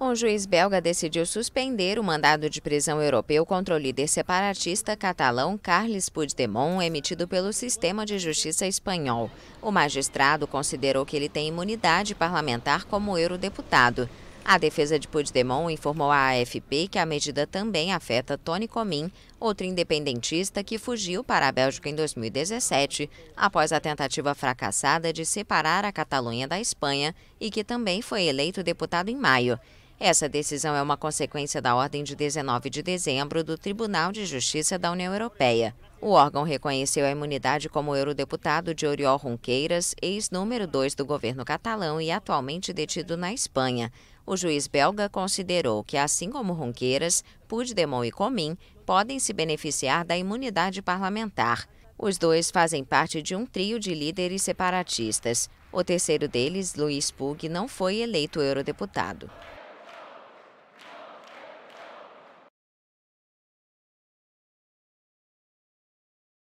Um juiz belga decidiu suspender o mandado de prisão europeu contra o líder separatista catalão Carles Puigdemont, emitido pelo sistema de justiça espanhol. O magistrado considerou que ele tem imunidade parlamentar como eurodeputado. A defesa de Puigdemont informou à AFP que a medida também afeta Tony Comín, outro independentista que fugiu para a Bélgica em 2017, após a tentativa fracassada de separar a Catalunha da Espanha e que também foi eleito deputado em maio. Essa decisão é uma consequência da ordem de 19 de dezembro do Tribunal de Justiça da União Europeia. O órgão reconheceu a imunidade como eurodeputado de Oriol Junqueiras, ex-número 2 do governo catalão e atualmente detido na Espanha. O juiz belga considerou que, assim como Junqueiras, Puigdemont e Comín podem se beneficiar da imunidade parlamentar. Os dois fazem parte de um trio de líderes separatistas. O terceiro deles, Luiz Pug, não foi eleito eurodeputado.